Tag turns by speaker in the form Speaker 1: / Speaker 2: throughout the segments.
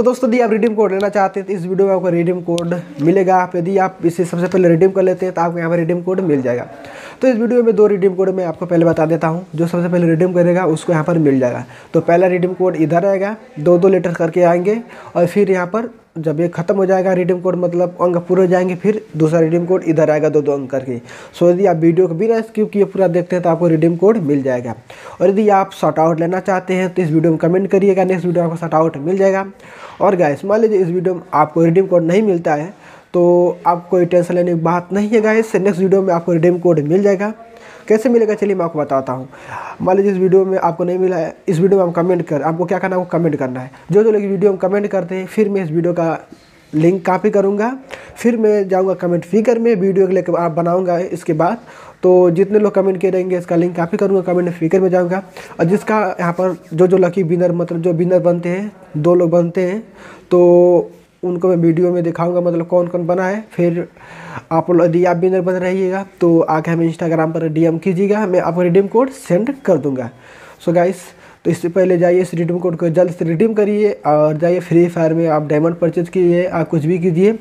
Speaker 1: तो दोस्तों, यदि आप रिडीम कोड लेना चाहते हैं तो इस वीडियो में आपको रिडीम कोड मिलेगा। आप यदि आप इसे सबसे पहले रिडीम कर लेते हैं तो आपको यहाँ पर रिडीम कोड मिल जाएगा। तो इस वीडियो में दो रिडीम कोड मैं आपको पहले बता देता हूँ। जो सबसे पहले रिडीम करेगा, उसको यहाँ पर मिल जाएगा। तो पहला रिडीम कोड इधर आएगा दो दो लेटर करके आएँगे और फिर यहाँ पर जब ये खत्म हो जाएगा रिडीम कोड मतलब अंक पूरे हो जाएँगे, फिर दूसरा रिडीम कोड इधर आएगा दो दो अंक करके। सो यदि आप वीडियो को बिना स्किप किए पूरा देखते हैं तो आपको रिडीम कोड मिल जाएगा। और यदि आप शॉर्ट आउट लेना चाहते हैं तो इस वीडियो में कमेंट करिएगा नेक्स्ट वीडियो आपको शॉर्ट आउट मिल जाएगा। और गाइस मान लीजिए इस वीडियो में आपको रिडीम कोड नहीं मिलता है तो आप कोई टेंशन लेने की बात नहीं है गाइस नेक्स्ट वीडियो में आपको रिडीम कोड मिल जाएगा। कैसे मिलेगा? चलिए मैं आपको बताता हूँ। मान लीजिए इस वीडियो में आपको नहीं मिला है, इस वीडियो में आप कमेंट कर, आपको क्या करना है? आपको कमेंट करना है। जो जो लोग वीडियो में कमेंट करते हैं, फिर मैं इस वीडियो का लिंक कॉपी करूँगा। फिर मैं जाऊँगा कमेंट फिकर में वीडियो के लेकर आप बनाऊँगा इसके बाद। तो जितने लोग कमेंट किए रहेंगे, इसका लिंक काफ़ी करूँगा कमेंट फिकर में जाऊँगा। और जिसका यहाँ पर जो जो लकी विनर मतलब जो विनर बनते हैं, दो लोग बनते हैं तो उनको मैं वीडियो में दिखाऊँगा मतलब कौन कौन बना है। फिर आप यदि आप विनर बन रहिएगा तो आके हमें इंस्टाग्राम पर डीएम कीजिएगा, मैं आपको रिडीम कोड सेंड कर दूँगा। सो गाइस तो इससे पहले जाइए इस रिडीम कोड को जल्द से रिडीम करिए, और जाइए फ्री फायर में आप डायमंड परचेज कीजिए आप कुछ भी कीजिए।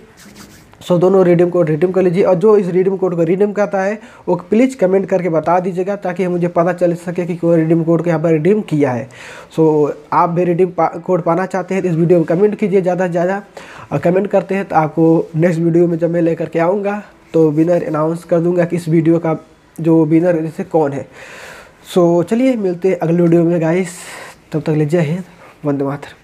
Speaker 1: सो दोनों रिडीम कोड रिडीम कर लीजिए। और जो इस रिडीम कोड को रिडीम करता है, वो प्लीज़ कमेंट करके बता दीजिएगा ताकि मुझे पता चल सके कि कोई रिडीम कोड को यहाँ पर रिडीम किया है। सो, आप भी रिडीम कोड पाना चाहते हैं तो इस वीडियो में कमेंट कीजिए ज़्यादा से ज़्यादा। और कमेंट करते हैं तो आपको नेक्स्ट वीडियो में जब मैं लेकर के आऊँगा तो विनर अनाउंस कर दूँगा कि इस वीडियो का जो विनर जैसे कौन है। सो, चलिए मिलते हैं अगले वीडियो में गाइस तब तक ले जय हिंद, वंदे मातरम।